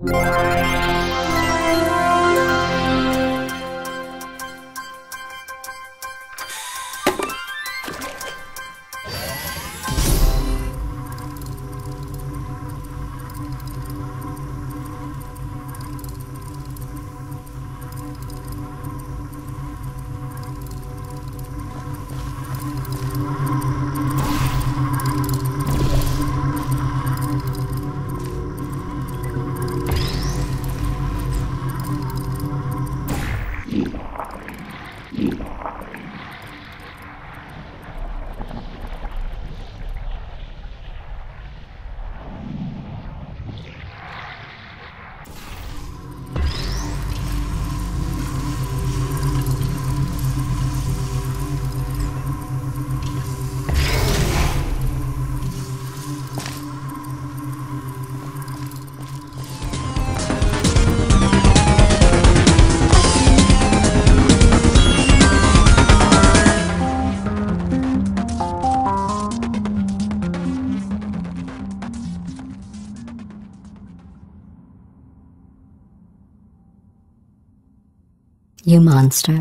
Música You monster.